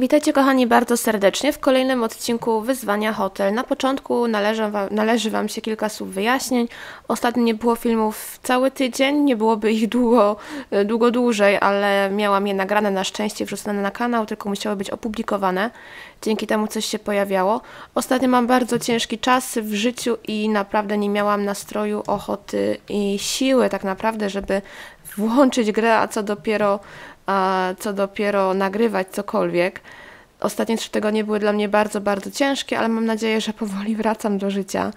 Witajcie kochani bardzo serdecznie w kolejnym odcinku Wyzwania Hotel. Na początku należy wam, należy wam się kilka słów wyjaśnień. Ostatnio nie było filmów cały tydzień, nie byłoby ich długo, e, długo dłużej, ale miałam je nagrane na szczęście, wrzucone na kanał, tylko musiały być opublikowane. Dzięki temu coś się pojawiało. Ostatnio mam bardzo ciężki czas w życiu i naprawdę nie miałam nastroju, ochoty i siły tak naprawdę, żeby włączyć grę, a co dopiero a co dopiero nagrywać cokolwiek. Ostatnie trzy tygodnie były dla mnie bardzo, bardzo ciężkie, ale mam nadzieję, że powoli wracam do życia.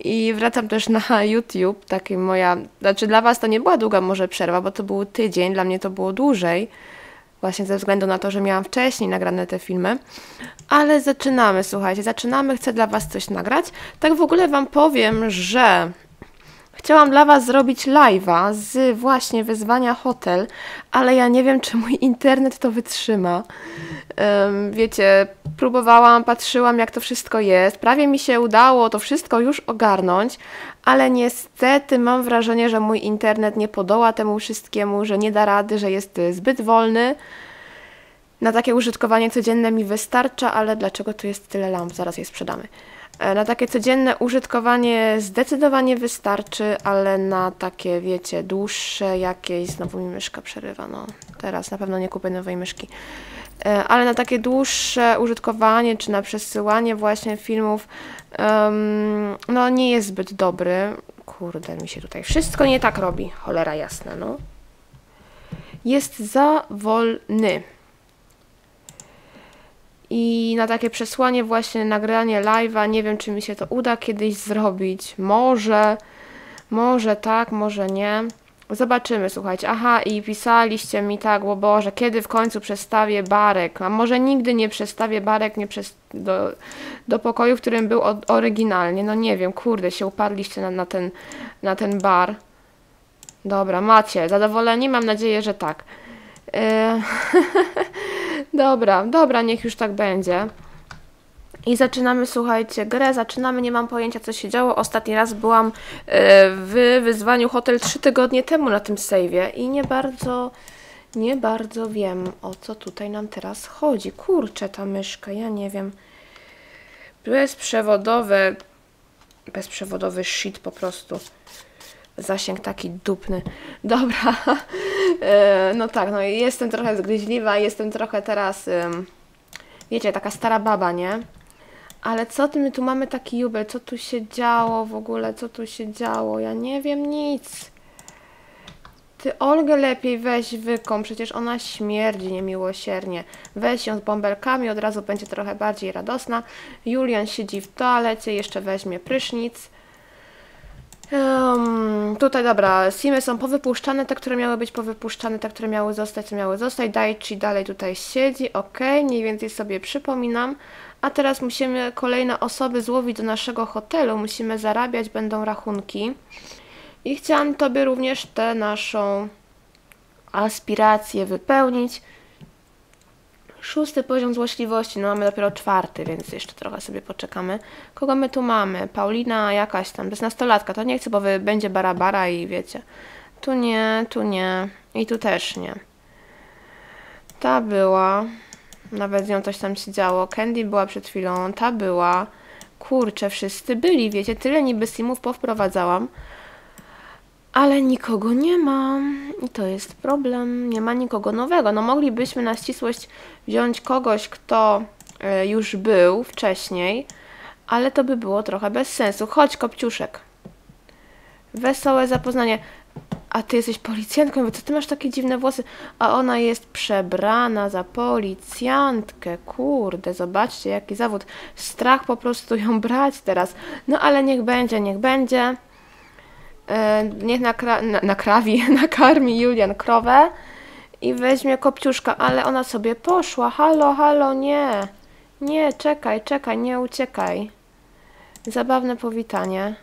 I wracam też na YouTube, taki moja, znaczy dla Was to nie była długa może przerwa, bo to był tydzień, dla mnie to było dłużej, właśnie ze względu na to, że miałam wcześniej nagrane te filmy. Ale zaczynamy, słuchajcie, zaczynamy, chcę dla Was coś nagrać. Tak w ogóle Wam powiem, że Chciałam dla Was zrobić live'a z właśnie wyzwania hotel, ale ja nie wiem, czy mój internet to wytrzyma. Um, wiecie, próbowałam, patrzyłam, jak to wszystko jest. Prawie mi się udało to wszystko już ogarnąć, ale niestety mam wrażenie, że mój internet nie podoła temu wszystkiemu, że nie da rady, że jest zbyt wolny. Na takie użytkowanie codzienne mi wystarcza, ale dlaczego tu jest tyle lamp? Zaraz je sprzedamy. E, na takie codzienne użytkowanie zdecydowanie wystarczy, ale na takie, wiecie, dłuższe jakieś, znowu mi myszka przerywa, no teraz na pewno nie kupię nowej myszki, e, ale na takie dłuższe użytkowanie, czy na przesyłanie właśnie filmów, um, no nie jest zbyt dobry. Kurde, mi się tutaj wszystko nie tak robi, cholera jasna, no. Jest za wolny i na takie przesłanie właśnie nagranie live'a, nie wiem czy mi się to uda kiedyś zrobić, może, może tak, może nie. Zobaczymy, słuchajcie. Aha, i pisaliście mi tak, bo Boże, kiedy w końcu przestawię barek? A może nigdy nie przestawię barek nie przez, do, do pokoju, w którym był oryginalnie. No nie wiem, kurde, się uparliście na, na, ten, na ten bar. Dobra, macie. Zadowoleni? Mam nadzieję, że tak. Yy... Dobra, dobra, niech już tak będzie. I zaczynamy, słuchajcie, grę, zaczynamy, nie mam pojęcia co się działo. Ostatni raz byłam e, w wyzwaniu Hotel 3 tygodnie temu na tym save'ie i nie bardzo, nie bardzo wiem o co tutaj nam teraz chodzi. Kurczę, ta myszka, ja nie wiem. Bezprzewodowe, bezprzewodowy shit po prostu. Zasięg taki dupny. Dobra, e, no tak, no jestem trochę zgryźliwa, jestem trochę teraz, wiecie, taka stara baba, nie? Ale co ty, my tu mamy taki jubel, co tu się działo w ogóle, co tu się działo? Ja nie wiem nic. Ty Olgę lepiej weź wykom, przecież ona śmierdzi niemiłosiernie. Weź ją z bąbelkami, od razu będzie trochę bardziej radosna. Julian siedzi w toalecie, jeszcze weźmie prysznic. Um, tutaj dobra, simy są powypuszczane, te, które miały być powypuszczane, te, które miały zostać, to miały zostać. Daichi dalej tutaj siedzi, ok, mniej więcej sobie przypominam. A teraz musimy kolejne osoby złowić do naszego hotelu, musimy zarabiać, będą rachunki. I chciałam Tobie również tę naszą aspirację wypełnić. Szósty poziom złośliwości, no mamy dopiero czwarty, więc jeszcze trochę sobie poczekamy. Kogo my tu mamy? Paulina jakaś tam, to jest nastolatka, to nie chcę, bo będzie barabara i wiecie. Tu nie, tu nie i tu też nie. Ta była, nawet z nią coś tam się działo. Candy była przed chwilą, ta była. Kurczę, wszyscy byli, wiecie, tyle niby simów powprowadzałam ale nikogo nie ma i to jest problem. Nie ma nikogo nowego. No moglibyśmy na ścisłość wziąć kogoś, kto e, już był wcześniej, ale to by było trochę bez sensu. Chodź, kopciuszek. Wesołe zapoznanie. A ty jesteś policjantką? Mówię, co ty masz takie dziwne włosy? A ona jest przebrana za policjantkę. Kurde, zobaczcie, jaki zawód. Strach po prostu ją brać teraz. No ale niech będzie, niech będzie. E, niech nakra na, nakrawi, nakarmi Julian krowę i weźmie kopciuszka, ale ona sobie poszła. Halo, halo, nie. Nie, czekaj, czekaj, nie uciekaj. Zabawne powitanie.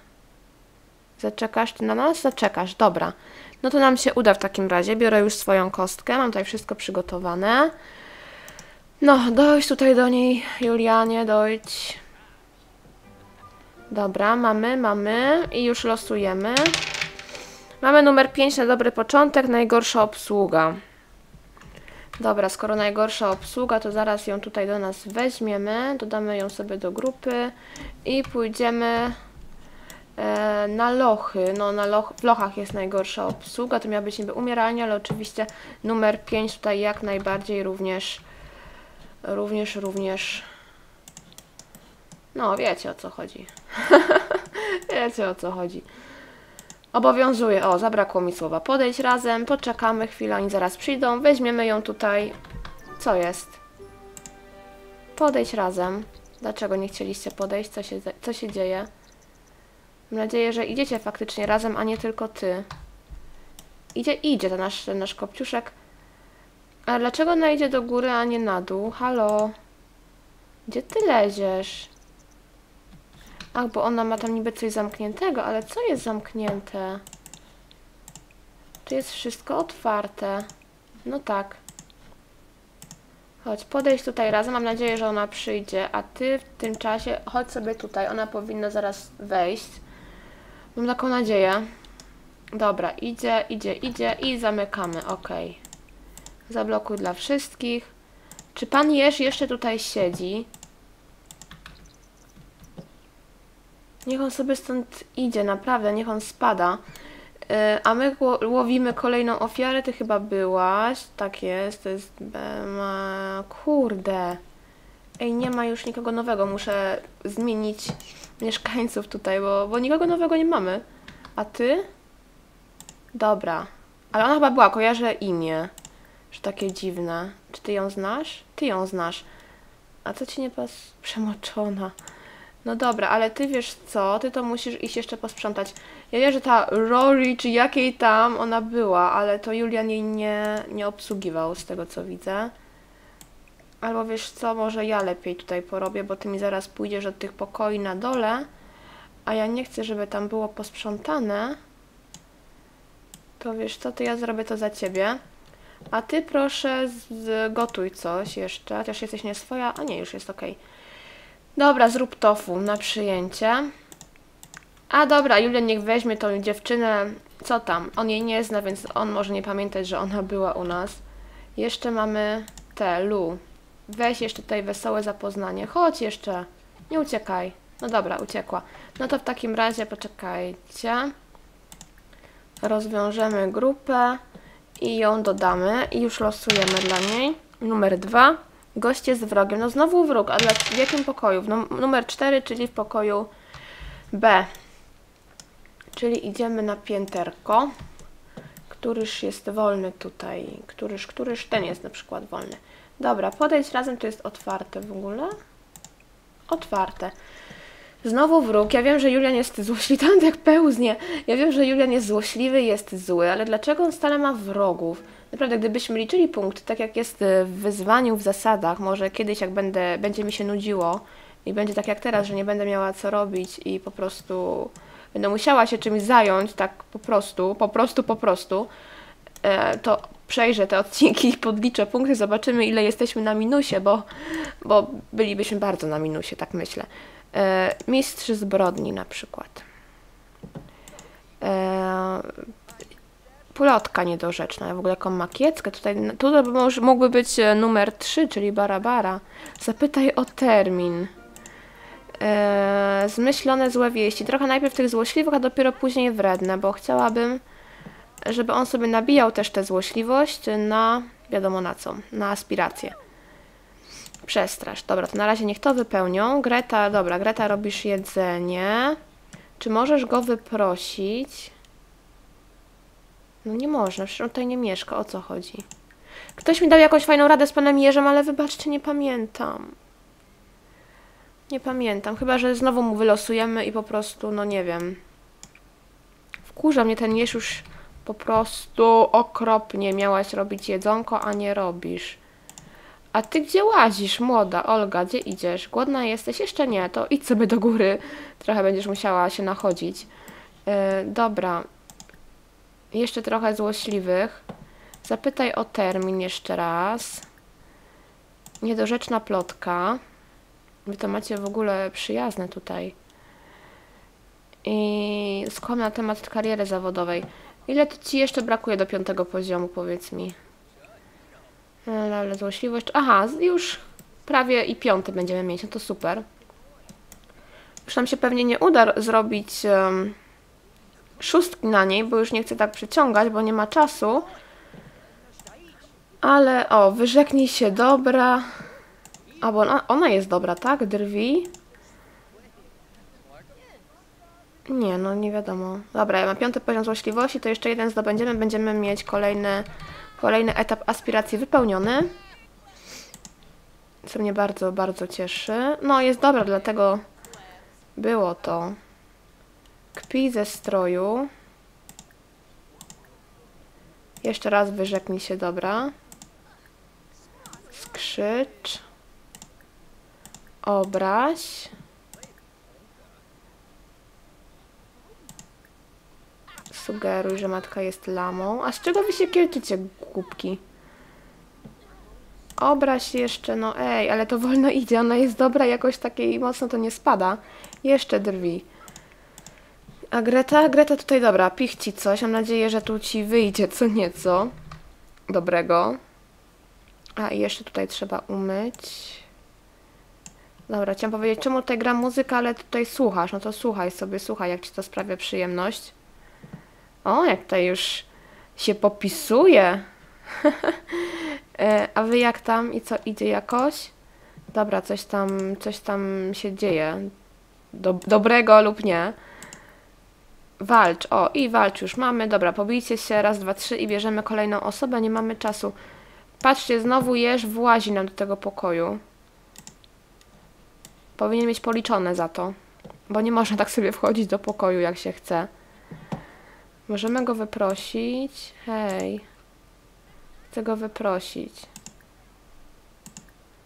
Zaczekasz ty na nas? Zaczekasz, dobra. No to nam się uda w takim razie. Biorę już swoją kostkę, mam tutaj wszystko przygotowane. No, dojdź tutaj do niej, Julianie, dojdź. Dobra, mamy, mamy i już losujemy. Mamy numer 5 na dobry początek, najgorsza obsługa. Dobra, skoro najgorsza obsługa, to zaraz ją tutaj do nas weźmiemy, dodamy ją sobie do grupy i pójdziemy e, na lochy. No, na loch, w lochach jest najgorsza obsługa, to miała być niby umieralnia, ale oczywiście numer 5 tutaj jak najbardziej również, również, również, no wiecie o co chodzi. wiecie o co chodzi. Obowiązuje, o zabrakło mi słowa, podejść razem, poczekamy chwilę, oni zaraz przyjdą, weźmiemy ją tutaj. Co jest? Podejść razem. Dlaczego nie chcieliście podejść? Co się, co się dzieje? Mam nadzieję, że idziecie faktycznie razem, a nie tylko ty. Idzie, idzie ten nasz, ten nasz kopciuszek. A dlaczego ona idzie do góry, a nie na dół? Halo? Gdzie ty leziesz? Ach, bo ona ma tam niby coś zamkniętego, ale co jest zamknięte? Tu jest wszystko otwarte. No tak. Chodź, podejść tutaj razem. Mam nadzieję, że ona przyjdzie, a ty w tym czasie chodź sobie tutaj. Ona powinna zaraz wejść. Mam taką nadzieję. Dobra, idzie, idzie, idzie i zamykamy. Ok. Zablokuj dla wszystkich. Czy pan Jeż jeszcze tutaj siedzi? Niech on sobie stąd idzie, naprawdę, niech on spada. Yy, a my ło- łowimy kolejną ofiarę, ty chyba byłaś. Tak jest, to jest... Kurde. Ej, nie ma już nikogo nowego, muszę zmienić mieszkańców tutaj, bo, bo nikogo nowego nie mamy. A ty? Dobra. Ale ona chyba była, kojarzę imię. Że takie dziwne. Czy ty ją znasz? Ty ją znasz. A co ci nie pas... Przemoczona. No dobra, ale ty wiesz co, ty to musisz iść jeszcze posprzątać. Ja wiem, że ta Rory, czy jakiej tam ona była, ale to Julian jej nie, nie obsługiwał z tego co widzę. Albo wiesz co, może ja lepiej tutaj porobię, bo ty mi zaraz pójdziesz od tych pokoi na dole, a ja nie chcę, żeby tam było posprzątane. To wiesz co, to ja zrobię to za ciebie. A ty proszę zgotuj coś jeszcze, chociaż jesteś nie swoja, a nie, już jest okej. Dobra, zrób tofu na przyjęcie. A dobra, Julian niech weźmie tą dziewczynę. Co tam? On jej nie zna, więc on może nie pamiętać, że ona była u nas. Jeszcze mamy te, Lu. Weź jeszcze tutaj wesołe zapoznanie. Chodź jeszcze. Nie uciekaj. No dobra, uciekła. No to w takim razie poczekajcie. Rozwiążemy grupę i ją dodamy. I już losujemy dla niej. Numer dwa. Goście z wrogiem. No znowu wróg, ale w jakim pokoju? W num numer 4, czyli w pokoju B. Czyli idziemy na pięterko. Któryż jest wolny tutaj? Któryż, któryż ten jest na przykład wolny? Dobra, podejdź razem, to jest otwarte w ogóle. Otwarte. Znowu wróg. Ja wiem, że Julian jest złośliwy, tam jak pełznie. Ja wiem, że Julian jest złośliwy, jest zły, ale dlaczego on stale ma wrogów? Naprawdę, gdybyśmy liczyli punkt, tak jak jest w wyzwaniu, w zasadach, może kiedyś jak będę, będzie mi się nudziło i będzie tak jak teraz, że nie będę miała co robić i po prostu będę musiała się czymś zająć, tak po prostu, po prostu, po prostu, e, to przejrzę te odcinki i podliczę punkty, zobaczymy ile jesteśmy na minusie, bo, bo bylibyśmy bardzo na minusie, tak myślę. E, mistrz zbrodni na przykład. Plotka niedorzeczna. W ogóle jaką makieckę tutaj. Tutaj mógłby być e, numer 3, czyli Barabara. Zapytaj o termin. Eee, zmyślone złe wieści. Trochę najpierw tych złośliwych, a dopiero później wredne, bo chciałabym, żeby on sobie nabijał też tę złośliwość na, wiadomo na co, na aspirację. Przestrasz. Dobra, to na razie niech to wypełnią. Greta, dobra, Greta robisz jedzenie. Czy możesz go wyprosić? No nie można, przecież on tutaj nie mieszka, o co chodzi? Ktoś mi dał jakąś fajną radę z panem Jerzem, ale wybaczcie, nie pamiętam. Nie pamiętam, chyba, że znowu mu wylosujemy i po prostu, no nie wiem. Wkurza mnie ten Jerz już po prostu okropnie. Miałaś robić jedzonko, a nie robisz. A ty gdzie łazisz, młoda Olga? Gdzie idziesz? Głodna jesteś? Jeszcze nie, to idź sobie do góry. Trochę będziesz musiała się nachodzić. Yy, dobra, jeszcze trochę złośliwych. Zapytaj o termin jeszcze raz. Niedorzeczna plotka. Wy to macie w ogóle przyjazne tutaj. I skłam na temat kariery zawodowej. Ile to ci jeszcze brakuje do piątego poziomu, powiedz mi? Ale, złośliwość. Aha, już prawie i piąty będziemy mieć, no to super. Już nam się pewnie nie uda zrobić em, szóstki na niej, bo już nie chcę tak przyciągać, bo nie ma czasu. Ale o, wyrzeknij się dobra. A bo ona, ona jest dobra, tak? Drwi. Nie, no nie wiadomo. Dobra, ja mam piąty poziom złośliwości, to jeszcze jeden zdobędziemy, będziemy mieć kolejny, kolejny etap aspiracji wypełniony. Co mnie bardzo, bardzo cieszy. No, jest dobra, dlatego było to. Kpij ze stroju. Jeszcze raz wyrzeknij się, dobra. Skrzycz. Obraź. Sugeruj, że matka jest lamą. A z czego wy się kierczycie, głupki? Obraź jeszcze, no ej, ale to wolno idzie, ona jest dobra, jakoś takiej mocno to nie spada. Jeszcze drwi. A Greta? Greta tutaj dobra, pichci coś. Mam nadzieję, że tu ci wyjdzie co nieco dobrego. A i jeszcze tutaj trzeba umyć. Dobra, chciałam powiedzieć, czemu tutaj gra muzyka, ale tutaj słuchasz. No to słuchaj sobie, słuchaj, jak ci to sprawia przyjemność. O, jak tutaj już się popisuje. E, A wy jak tam i co idzie jakoś? Dobra, coś tam, coś tam się dzieje. Do, dobrego lub nie. Walcz, o i walcz już mamy. Dobra, pobijcie się, raz, dwa, trzy i bierzemy kolejną osobę, nie mamy czasu. Patrzcie, znowu jeż włazi nam do tego pokoju. Powinien mieć policzone za to. Bo nie można tak sobie wchodzić do pokoju jak się chce. Możemy go wyprosić. Hej. Chcę go wyprosić.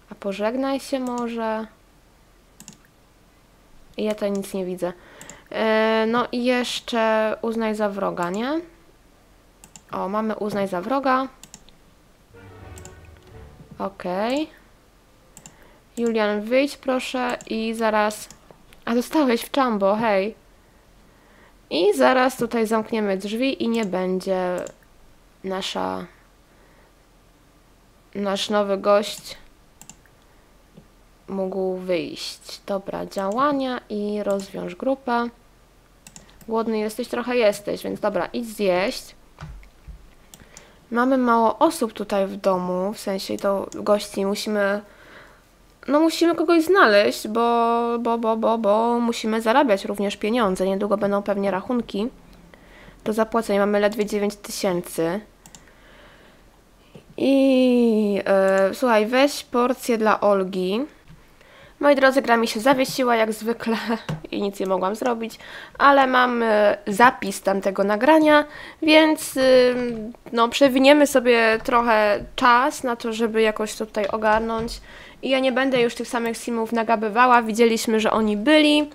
A pożegnaj się może. I Ja tutaj nic nie widzę. E, no i jeszcze uznaj za wroga, nie? O, mamy uznaj za wroga. Okej. Julian, wyjdź proszę i zaraz... A dostałeś w czambo, hej. I zaraz tutaj zamkniemy drzwi i nie będzie nasza... Nasz nowy gość mógł wyjść. Dobra, działania i rozwiąż grupę. Głodny jesteś? Trochę jesteś, więc dobra, idź zjeść. Mamy mało osób tutaj w domu, w sensie to gości. Musimy. No, musimy kogoś znaleźć, bo, bo, bo, bo, bo musimy zarabiać również pieniądze. Niedługo będą pewnie rachunki do zapłacenia. Mamy ledwie 9 tysięcy. I e, słuchaj, weź porcję dla Olgi. Moi drodzy, gra mi się zawiesiła jak zwykle i nic nie mogłam zrobić, ale mam e, zapis tamtego nagrania, więc y, no, przewiniemy sobie trochę czas na to, żeby jakoś to tutaj ogarnąć. I ja nie będę już tych samych simów nagabywała, widzieliśmy, że oni byli,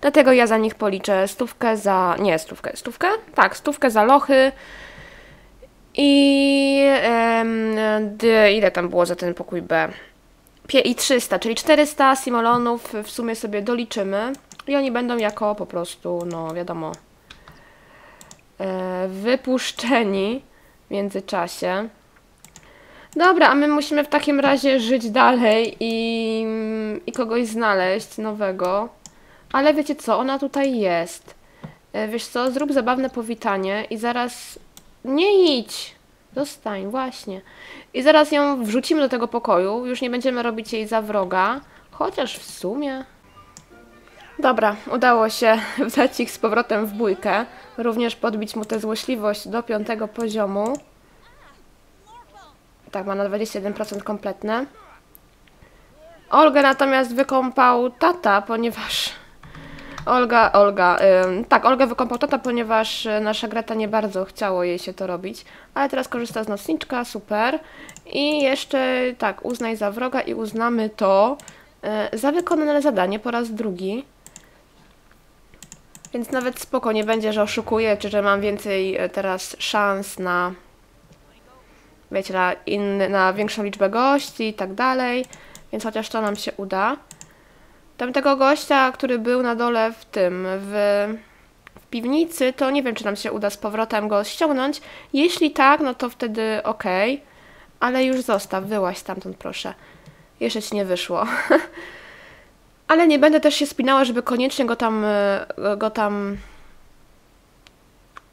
dlatego ja za nich policzę stówkę za... nie, stówkę, stówkę? Tak, stówkę za lochy. I em, d, ile tam było za ten pokój B? I 300, czyli 400 simolonów w sumie sobie doliczymy i oni będą jako po prostu, no wiadomo, e, wypuszczeni w międzyczasie. Dobra, a my musimy w takim razie żyć dalej i, i kogoś znaleźć nowego. Ale wiecie co, ona tutaj jest. E, Wiesz co, zrób zabawne powitanie i zaraz... Nie idź! Zostań, właśnie. I zaraz ją wrzucimy do tego pokoju. Już nie będziemy robić jej za wroga. Chociaż w sumie. Dobra, udało się wdać ich z powrotem w bójkę. Również podbić mu tę złośliwość do piątego poziomu. Tak, ma na 21% kompletne. Olgę natomiast wykąpał tata, ponieważ... Olga, Olga, tak, Olga wykąpał tata, ponieważ y, nasza Greta nie bardzo chciało jej się to robić, ale teraz korzysta z nocniczka, super. I jeszcze, tak, uznaj za wroga i uznamy to y, za wykonane zadanie po raz drugi. Więc nawet spoko, nie będzie, że oszukuję, czy że mam więcej y, teraz szans na, wiecie, na, inny, na większą liczbę gości i tak dalej, więc chociaż to nam się uda. Tamtego gościa, który był na dole w tym, w, w piwnicy, to nie wiem, czy nam się uda z powrotem go ściągnąć. Jeśli tak, no to wtedy ok. Ale już zostaw, wyłaź stamtąd proszę. Jeszcze ci nie wyszło. Ale nie będę też się spinała, żeby koniecznie go tam, e, go tam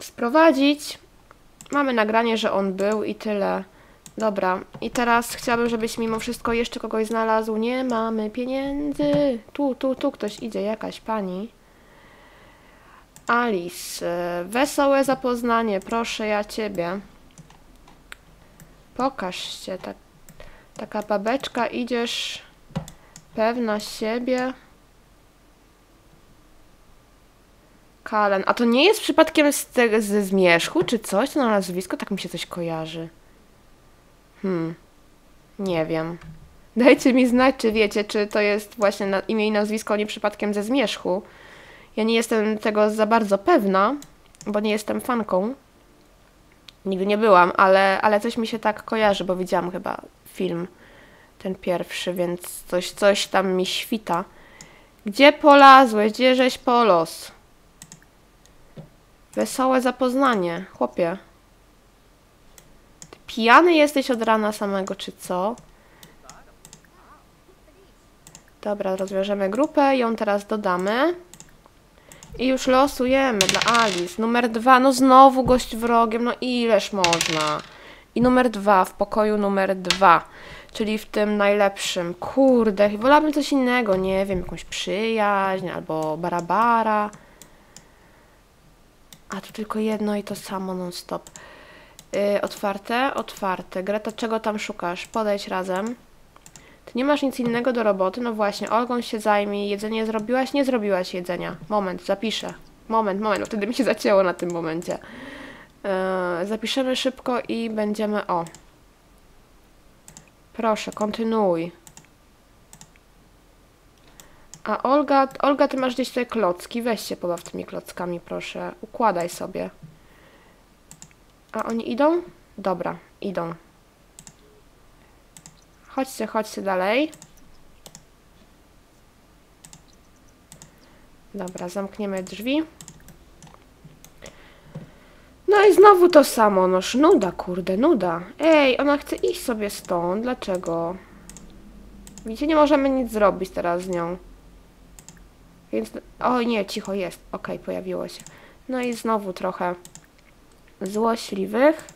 sprowadzić. Mamy nagranie, że on był i tyle. Dobra, i teraz chciałabym, żebyś mimo wszystko jeszcze kogoś znalazł. Nie mamy pieniędzy. Tu, tu, tu ktoś idzie, jakaś pani. Alice, wesołe zapoznanie, proszę ja ciebie. Pokaż się, tak, taka babeczka, idziesz pewna siebie. Kalen, a to nie jest przypadkiem z te, ze zmierzchu, czy coś? To na nazwisko tak mi się coś kojarzy. Hmm, nie wiem. Dajcie mi znać, czy wiecie, czy to jest właśnie na, imię i nazwisko, nie przypadkiem ze zmierzchu. Ja nie jestem tego za bardzo pewna, bo nie jestem fanką. Nigdy nie byłam, ale, ale coś mi się tak kojarzy, bo widziałam chyba film, ten pierwszy, więc coś, coś tam mi świta. Gdzie polazłeś? Gdzie żeś polos? Wesołe zapoznanie, chłopie. Pijany jesteś od rana samego, czy co? Dobra, rozwiążemy grupę, ją teraz dodamy. I już losujemy dla Alice. Numer dwa, no znowu gość wrogiem, no ileż można. I numer dwa, w pokoju numer dwa, czyli w tym najlepszym. Kurde, wolałabym coś innego, nie wiem, jakąś przyjaźń albo barabara. A tu tylko jedno i to samo non-stop. Yy, otwarte? Otwarte. Greta, czego tam szukasz? Podejdź razem. Ty nie masz nic innego do roboty? No właśnie, Olgą się zajmij. Jedzenie zrobiłaś? Nie zrobiłaś jedzenia. Moment, zapiszę. Moment, moment, wtedy mi się zacięło na tym momencie. Yy, zapiszemy szybko i będziemy... O. Proszę, kontynuuj. A Olga, Olga, ty masz gdzieś tutaj klocki. Weź się pobaw tymi klockami, proszę. Układaj sobie. A oni idą? Dobra, idą. Chodźcie, chodźcie dalej. Dobra, zamkniemy drzwi. No i znowu to samo, noż nuda, kurde, nuda. Ej, ona chce iść sobie stąd, dlaczego? Widzicie, nie możemy nic zrobić teraz z nią. Więc, o nie, cicho jest. Okej, okay, pojawiło się. No i znowu trochę złośliwych.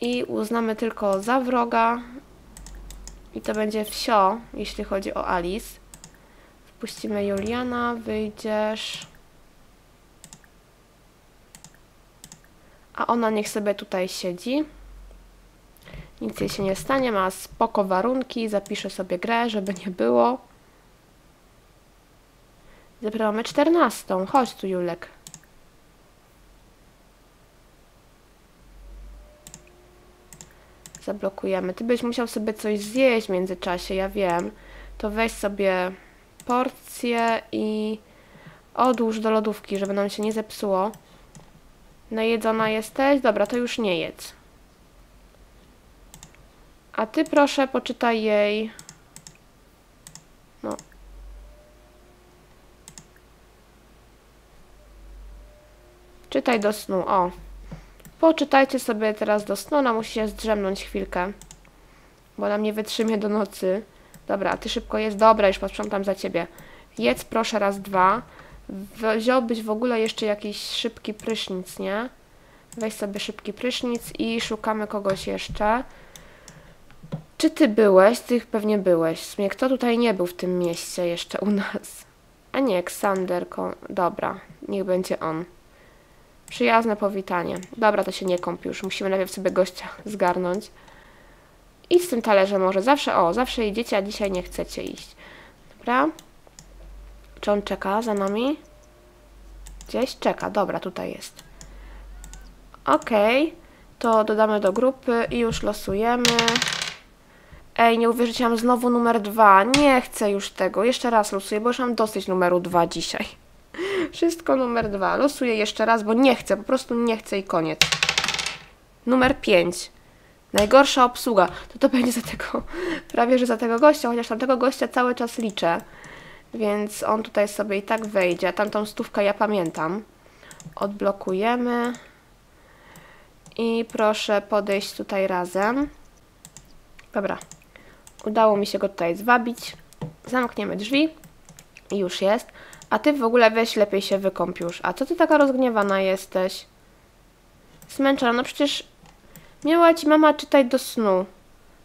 I uznamy tylko za wroga. I to będzie wsio, jeśli chodzi o Alice. Wpuścimy Juliana, wyjdziesz. A ona niech sobie tutaj siedzi. Nic jej się nie stanie, ma spoko warunki, zapiszę sobie grę, żeby nie było. Dopiero mamy 14. Chodź tu, Julek. Zablokujemy. Ty byś musiał sobie coś zjeść w międzyczasie, ja wiem. To weź sobie porcję i odłóż do lodówki, żeby nam się nie zepsuło. Najedzona jesteś? Dobra, to już nie jedz. A ty proszę poczytaj jej... No. Czytaj do snu, o. Poczytajcie sobie teraz do snu, ona musi się zdrzemnąć chwilkę. Bo nam nie wytrzymie do nocy. Dobra, ty szybko jest. Dobra, już posprzątam za ciebie. Jedz proszę raz, dwa. Wziąłbyś w ogóle jeszcze jakiś szybki prysznic, nie? Weź sobie szybki prysznic i szukamy kogoś jeszcze. Czy ty byłeś? Ty pewnie byłeś. W sumie kto tutaj nie był w tym mieście jeszcze u nas? A nie, Ksander. Dobra, niech będzie on. Przyjazne powitanie. Dobra, to się nie kąp już. Musimy najpierw sobie gościa zgarnąć. I z tym talerzem może. Zawsze, o, zawsze idziecie, a dzisiaj nie chcecie iść. Dobra. Czy on czeka za nami? Gdzieś czeka. Dobra, tutaj jest. Okej. Okay. To dodamy do grupy i już losujemy. Ej, nie uwierzycie, mam znowu numer dwa. Nie chcę już tego. Jeszcze raz losuję, bo już mam dosyć numeru dwa dzisiaj. Wszystko numer dwa. Losuję jeszcze raz, bo nie chcę, po prostu nie chcę i koniec. Numer pięć. Najgorsza obsługa. To to będzie za tego, prawie że za tego gościa, chociaż tamtego gościa cały czas liczę. Więc on tutaj sobie i tak wejdzie. Tamtą stówkę ja pamiętam. Odblokujemy. I proszę podejść tutaj razem. Dobra. Udało mi się go tutaj zwabić. Zamkniemy drzwi. I już jest. A ty w ogóle weź lepiej się wykąp już. A co ty taka rozgniewana jesteś? Zmęczona. No przecież miała ci mama czytać do snu.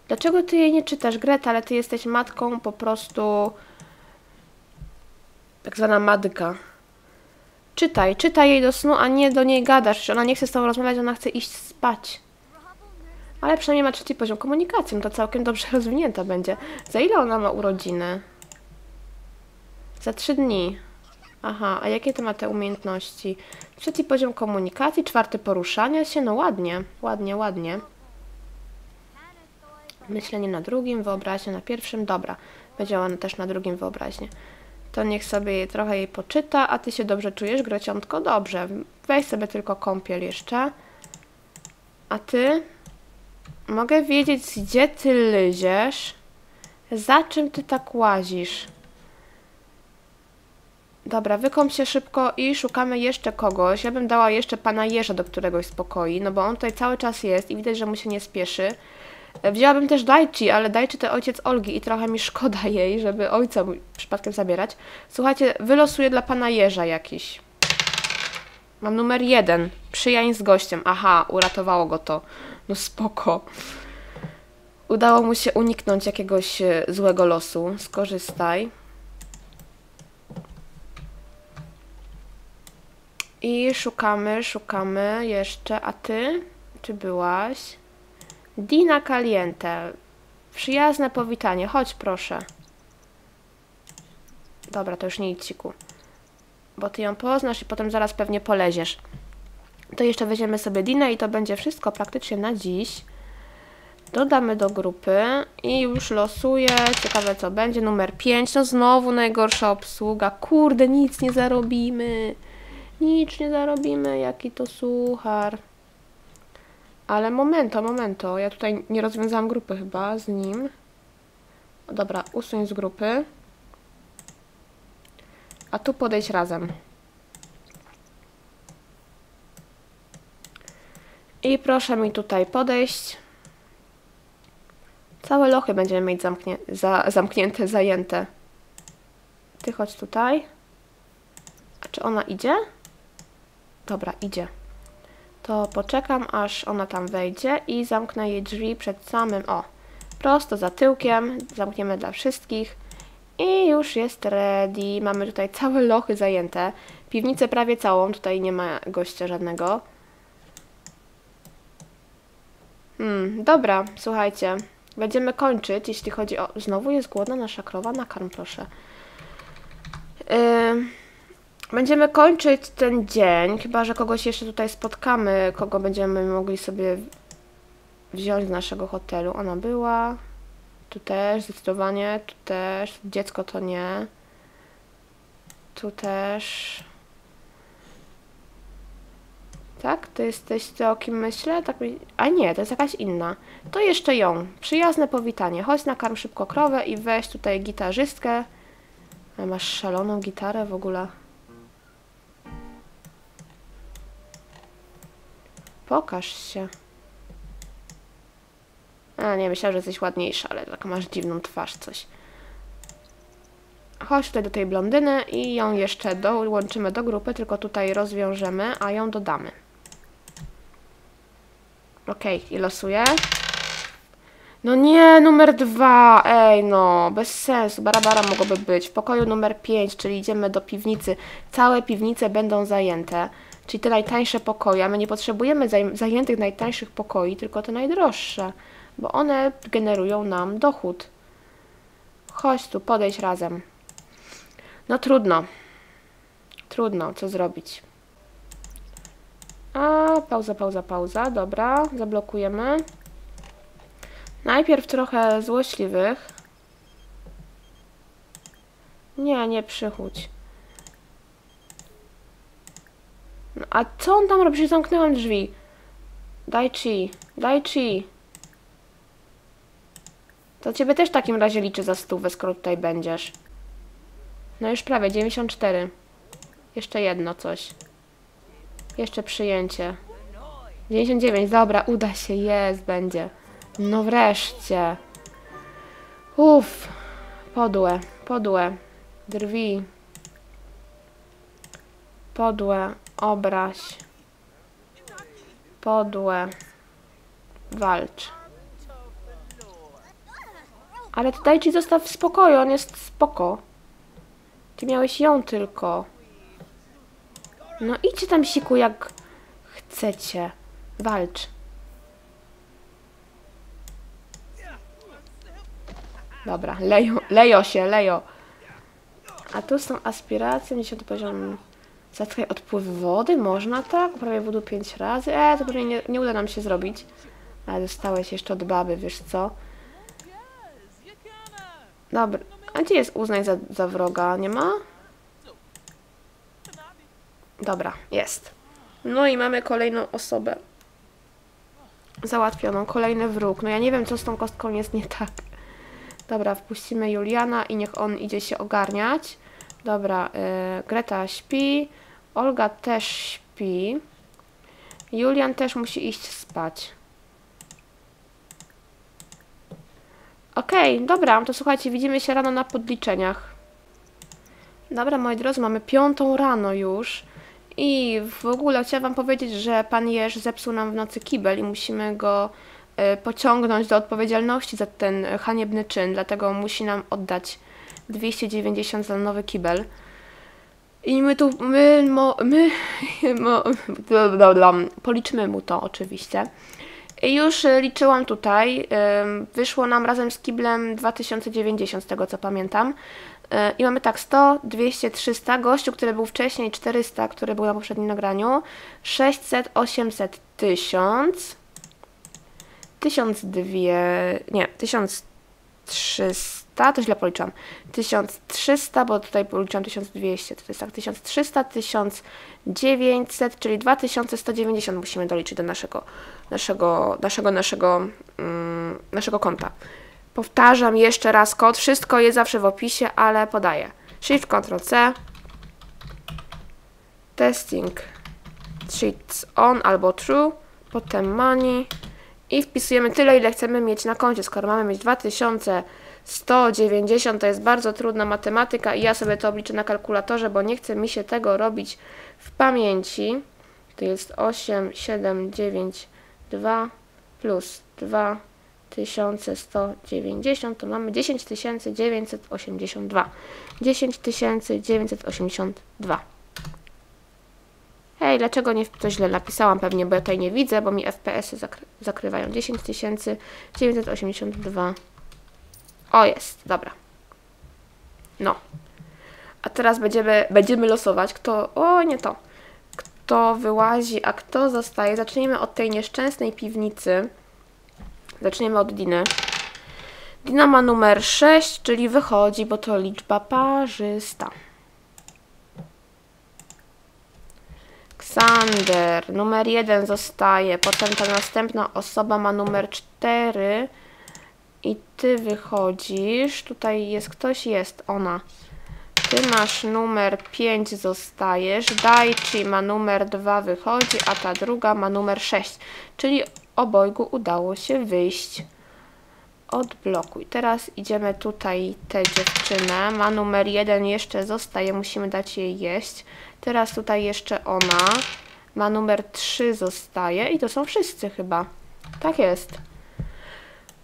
Dlaczego ty jej nie czytasz, Greta? Ale ty jesteś matką po prostu... Tak zwana madyka. Czytaj, czytaj jej do snu, a nie do niej gadasz. Ona nie chce z tobą rozmawiać, ona chce iść spać. Ale przynajmniej ma trzeci poziom komunikacji, no to całkiem dobrze rozwinięta będzie. Za ile ona ma urodziny? Za trzy dni. Aha, a jakie to ma te umiejętności? Trzeci poziom komunikacji, czwarty poruszania się, no ładnie, ładnie, ładnie. Myślenie na drugim, wyobraźnia na pierwszym, dobra. Będzie ona też na drugim wyobraźnie. To niech sobie trochę jej poczyta, a ty się dobrze czujesz, Greciątko? Dobrze. Weź sobie tylko kąpiel jeszcze. A ty? Mogę wiedzieć, gdzie ty lyziesz? Za czym ty tak łazisz? Dobra, wykąp się szybko i szukamy jeszcze kogoś. Ja bym dała jeszcze pana Jerza do któregoś spokoi, no bo on tutaj cały czas jest i widać, że mu się nie spieszy. Wzięłabym też Dajci, ale Dajci to ojciec Olgi i trochę mi szkoda jej, żeby ojca przypadkiem zabierać. Słuchajcie, wylosuję dla pana Jerza jakiś. Mam numer jeden. Przyjań z gościem. Aha, uratowało go to. No spoko. Udało mu się uniknąć jakiegoś e, złego losu. Skorzystaj. I szukamy, szukamy jeszcze. A ty? Czy byłaś? Dina Caliente. Przyjazne powitanie. Chodź proszę. Dobra, to już nie idź ciku. Bo ty ją poznasz i potem zaraz pewnie poleziesz. To jeszcze weźmiemy sobie Dinę i to będzie wszystko praktycznie na dziś. Dodamy do grupy i już losuję. Ciekawe co będzie. Numer 5. No znowu najgorsza obsługa. Kurde, nic nie zarobimy. Nic nie zarobimy. Jaki to suchar. Ale momento, momento. Ja tutaj nie rozwiązałam grupy chyba z nim. Dobra, usuń z grupy. A tu podejść razem. I proszę mi tutaj podejść. Całe lochy będziemy mieć zamknie za zamknięte, zajęte. Ty chodź tutaj. A czy ona idzie? Dobra, idzie. To poczekam, aż ona tam wejdzie i zamknę jej drzwi przed samym... O, prosto za tyłkiem. Zamkniemy dla wszystkich. I już jest ready. Mamy tutaj całe lochy zajęte. Piwnicę prawie całą. Tutaj nie ma gościa żadnego. Hmm, dobra, słuchajcie. Będziemy kończyć, jeśli chodzi o... Znowu jest głodna nasza krowa? Nakarm, proszę. Yy... Będziemy kończyć ten dzień, chyba że kogoś jeszcze tutaj spotkamy, kogo będziemy mogli sobie wziąć z naszego hotelu. Ona była, tu też zdecydowanie, tu też, dziecko to nie, tu też. Tak? To jesteś ty, o kim myślę? Tak mi... A nie, to jest jakaś inna. To jeszcze ją. Przyjazne powitanie. Chodź nakarm szybko krowę i weź tutaj gitarzystkę. A masz szaloną gitarę w ogóle. Pokaż się. A, nie, myślałam, że jesteś ładniejsza, ale tak masz dziwną twarz, coś. Chodź tutaj do tej blondyny i ją jeszcze dołączymy do grupy, tylko tutaj rozwiążemy, a ją dodamy. Okay, i losuję. No nie, numer dwa, ej no, bez sensu, barabara mogłoby być. W pokoju numer pięć, czyli idziemy do piwnicy. Całe piwnice będą zajęte, czyli te najtańsze pokoje. A my nie potrzebujemy zaj zajętych najtańszych pokoi, tylko te najdroższe, bo one generują nam dochód. Chodź tu, podejść razem. No trudno. Trudno, co zrobić. A, pauza, pauza, pauza. Dobra, zablokujemy. Najpierw trochę złośliwych. Nie, nie przychódź. No, a co on tam robi? Przecież zamknęłam drzwi. Daj ci, daj ci. To ciebie też w takim razie liczę za stówę, skoro tutaj będziesz. No już prawie, 94. Jeszcze jedno coś. Jeszcze przyjęcie. 99, dobra, uda się, jest, będzie. No wreszcie. Uff, podłe, podłe, drwi, podłe, obraź, podłe, walcz. Ale tutaj ci zostaw w spokoju, on jest spoko. Ty miałeś ją tylko. No idźcie tam siku jak chcecie. Walcz. Dobra, lejo, lejo się, lejo. A tu są aspiracje, 10 poziom. Zatkaj odpływ wody, można tak? Prawie wodu 5 razy. E, to pewnie nie, nie uda nam się zrobić. Ale dostałeś jeszcze od baby, wiesz co? Dobra, a gdzie jest uznaj za, za wroga? Nie ma? Dobra, jest. No i mamy kolejną osobę. Załatwioną. Kolejny wróg. No ja nie wiem, co z tą kostką jest nie tak. Dobra, wpuścimy Juliana i niech on idzie się ogarniać. Dobra, y, Greta śpi. Olga też śpi. Julian też musi iść spać. Okej, okay, dobra, to słuchajcie, widzimy się rano na podliczeniach. Dobra, moi drodzy, mamy piątą rano już. I w ogóle chciałam wam powiedzieć, że pan Jerz zepsuł nam w nocy kibel i musimy go y, pociągnąć do odpowiedzialności za ten haniebny czyn, dlatego musi nam oddać 290 za nowy kibel. I my tu, my, mo, my, mo, policzmy mu to oczywiście. I już liczyłam tutaj, wyszło nam razem z kiblem 2090 z tego co pamiętam. E, I mamy tak 100, 200, 300, gościu, który był wcześniej 400, który był na poprzednim nagraniu, 600, 800, 1000, 1200, nie, 1300, to źle policzam, 1300, bo tutaj policzam 1200, to jest tak 1300, 1900, czyli 2190 musimy doliczyć do naszego, naszego, naszego, naszego, mm, naszego konta. Powtarzam jeszcze raz kod. Wszystko jest zawsze w opisie, ale podaję. Shift Ctrl C. Testing sheets on albo true. Potem money. I wpisujemy tyle, ile chcemy mieć na koncie. Skoro mamy mieć 2190, to jest bardzo trudna matematyka i ja sobie to obliczę na kalkulatorze, bo nie chce mi się tego robić w pamięci. To jest 8, 7, 9, 2 plus 2 1190 to mamy 10982. 10982. Hej, dlaczego nie to źle napisałam? Pewnie, bo ja tutaj nie widzę, bo mi FPS-y zakry zakrywają. 10982. O, jest, dobra. No. A teraz będziemy, będziemy losować, kto... O, nie to. Kto wyłazi, a kto zostaje. Zacznijmy od tej nieszczęsnej piwnicy. Zaczniemy od Diny. Dina ma numer 6, czyli wychodzi, bo to liczba parzysta. Ksander, numer 1 zostaje, potem ta następna osoba ma numer 4 i ty wychodzisz. Tutaj jest ktoś, jest ona. Ty masz numer 5, zostajesz. Dajci ma numer 2, wychodzi, a ta druga ma numer 6. Czyli obojgu udało się wyjść. Odblokuj. Teraz idziemy tutaj tę dziewczynę. Ma numer jeden, jeszcze zostaje, musimy dać jej jeść. Teraz tutaj jeszcze ona. Ma numer 3, zostaje. I to są wszyscy chyba. Tak jest.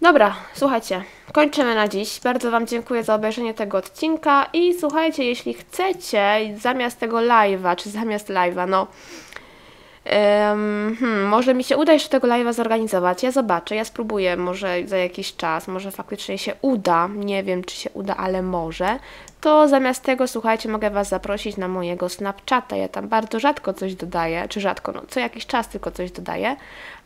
Dobra, słuchajcie, kończymy na dziś. Bardzo Wam dziękuję za obejrzenie tego odcinka i słuchajcie, jeśli chcecie zamiast tego live'a, czy zamiast live'a, no Um, hmm, może mi się uda jeszcze tego live'a zorganizować. Ja zobaczę, ja spróbuję, może za jakiś czas, może faktycznie się uda. Nie wiem, czy się uda, ale może. To zamiast tego, słuchajcie, mogę Was zaprosić na mojego Snapchata. Ja tam bardzo rzadko coś dodaję, czy rzadko, no co jakiś czas tylko coś dodaję.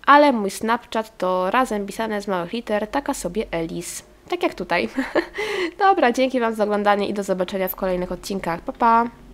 Ale mój Snapchat to razem pisane z małych liter, taka sobie Elis. Tak jak tutaj. Dobra, dzięki Wam za oglądanie i do zobaczenia w kolejnych odcinkach. Pa, pa!